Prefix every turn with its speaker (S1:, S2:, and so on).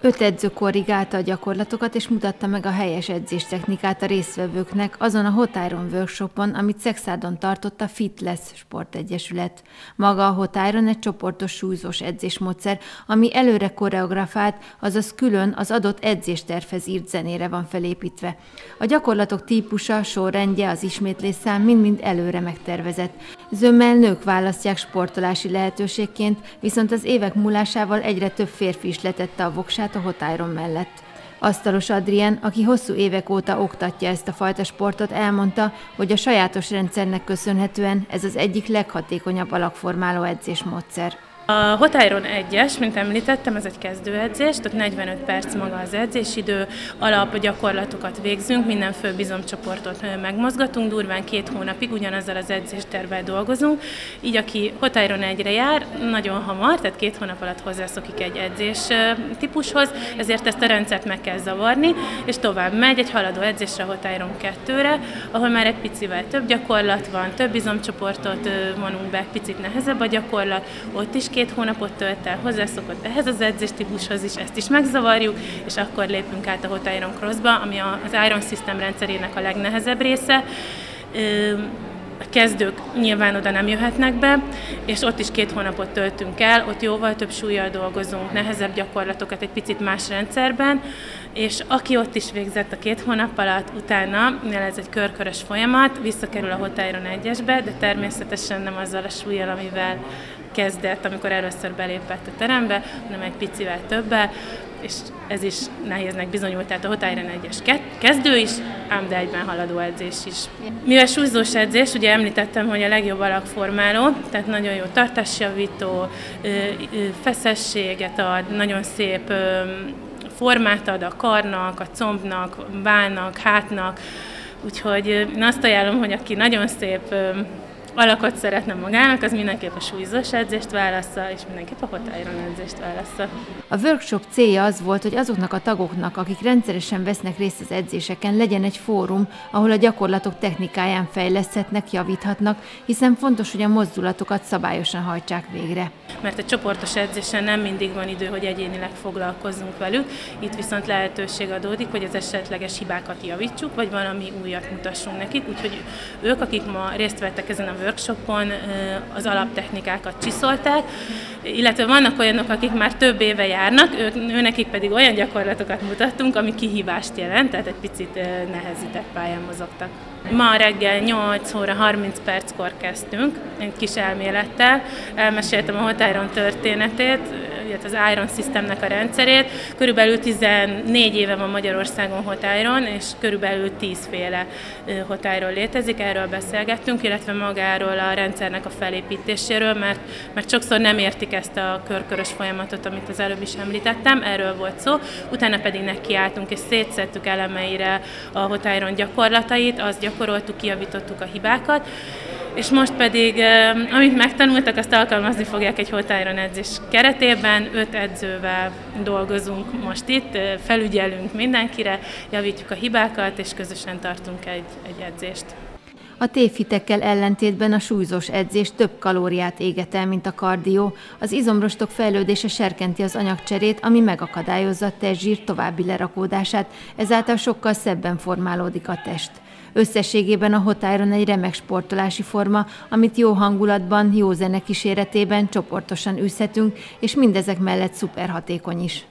S1: Öt edző korrigálta a gyakorlatokat és mutatta meg a helyes edzéstechnikát a résztvevőknek azon a Hot Iron workshopon, amit Szexádon tartott a Fitless Sportegyesület. Maga a Hot Iron egy csoportos súlyzós edzésmódszer, ami előre koreografált, azaz külön az adott edzéstervhez írt zenére van felépítve. A gyakorlatok típusa, sorrendje, az ismétlésszám mind-mind előre megtervezett. Zömmel nők választják sportolási lehetőségként, viszont az évek múlásával egyre több férfi is letette a voksát a Hot Iron mellett. Asztalos Adrien, aki hosszú évek óta oktatja ezt a fajta sportot, elmondta, hogy a sajátos rendszernek köszönhetően ez az egyik leghatékonyabb alakformáló edzésmódszer.
S2: A Hot Iron 1-es, mint említettem, ez egy kezdőedzés, tehát 45 perc maga az edzésidő, alap gyakorlatokat végzünk, minden fő bizomcsoportot megmozgatunk, durván két hónapig ugyanazzal az edzéstervel dolgozunk, így aki Hot Iron 1-re jár, nagyon hamar, tehát két hónap alatt hozzászokik egy edzés típushoz, ezért ezt a rendszert meg kell zavarni, és tovább megy egy haladó edzésre Hot Iron 2-re, ahol már egy picivel több gyakorlat van, több bizomcsoportot vonunk be, picit nehezebb a gyakorlat, ott is két hónapot tölt el, hozzászokott ehhez az edzéstípushoz is, ezt is megzavarjuk, és akkor lépünk át a Hot Iron Crossba, ami az Iron System rendszerének a legnehezebb része. A kezdők nyilván oda nem jöhetnek be, és ott is két hónapot töltünk el, ott jóval több súlyjal dolgozunk, nehezebb gyakorlatokat egy picit más rendszerben, és aki ott is végzett a két hónap alatt, utána, mivel ez egy körkörös folyamat, visszakerül a Hot Iron 1-esbe, de természetesen nem azzal a súlyjal, amivel kezdett, amikor először belépett a terembe, hanem egy picivel többe, és ez is nehéznek bizonyult, tehát a Hot Iron 1-es kezdő is, ám de egyben haladó edzés is. Mivel súlyzós edzés, ugye említettem, hogy a legjobb alakformáló, tehát nagyon jó tartásjavító, feszességet ad, nagyon szép formát ad a karnak, a combnak, válnak, hátnak, úgyhogy én azt ajánlom, hogy aki nagyon szép alakot szeretne magának, az mindenképp a súlyzós edzést válassza, és mindenképp a hot iron edzést válassza.
S1: A workshop célja az volt, hogy azoknak a tagoknak, akik rendszeresen vesznek részt az edzéseken, legyen egy fórum, ahol a gyakorlatok technikáján fejleszthetnek, javíthatnak, hiszen fontos, hogy a mozdulatokat szabályosan hajtsák végre.
S2: Mert egy csoportos edzésen nem mindig van idő, hogy egyénileg foglalkozzunk velük, itt viszont lehetőség adódik, hogy az esetleges hibákat javítsuk, vagy valami újat mutassunk nekik, úgyhogy ők, akik ma részt vettek ezen a workshopon az alaptechnikákat csiszolták, illetve vannak olyanok, akik már több éve járnak, ők, őnekik pedig olyan gyakorlatokat mutattunk, ami kihívást jelent, tehát egy picit nehezített pályán mozogtak. Ma reggel 8 óra 30 perckor kezdtünk, egy kis elmélettel, elmeséltem a Hot Iron történetét, illetve az Iron Systemnek a rendszerét. Körülbelül 14 éve van Magyarországon Hot Iron, és körülbelül 10 féle Hot Iron létezik, erről beszélgettünk, illetve magáról a rendszernek a felépítéséről, mert, mert sokszor nem értik ezt a körkörös folyamatot, amit az előbb is említettem, erről volt szó. Utána pedig nekiálltunk, és szétszettük elemeire a Hot Iron gyakorlatait, azt gyakoroltuk, kijavítottuk a hibákat, és most pedig, amit megtanultak, azt alkalmazni fogják egy Hot Iron edzés keretében. Öt edzővel dolgozunk most itt, felügyelünk mindenkire, javítjuk a hibákat, és közösen tartunk egy, egy edzést.
S1: A tévhitekkel ellentétben a súlyzós edzés több kalóriát éget el, mint a kardió. Az izomrostok fejlődése serkenti az anyagcserét, ami megakadályozza a testzsír további lerakódását, ezáltal sokkal szebben formálódik a test. Összességében a Hot Iron egy remek sportolási forma, amit jó hangulatban, jó zene kíséretében csoportosan űzhetünk, és mindezek mellett szuper hatékony is.